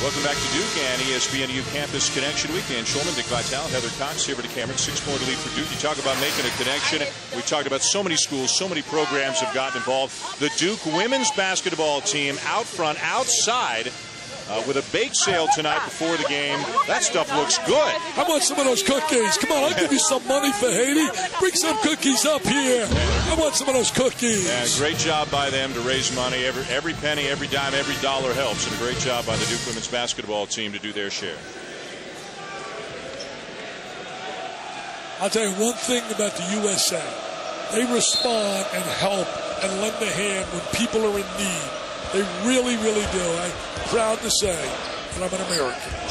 Welcome back to Duke and ESPNU Campus Connection Weekend. Shulman, Dick Vitale, Heather Cox here the Cameron. Six more to lead for Duke. You talk about making a connection. We talked about so many schools, so many programs have gotten involved. The Duke women's basketball team out front, outside, uh, with a bake sale tonight before the game. That stuff looks good. I want some of those cookies. Come on, I'll give you some money for Haiti. Bring some cookies up here. I want some of those cookies. Yeah, great job by them to raise money. Every, every penny, every dime, every dollar helps. And a great job by the Duke women's basketball team to do their share. I'll tell you one thing about the USA. They respond and help and lend a hand when people are in need. They really, really do. I'm proud to say that I'm an American.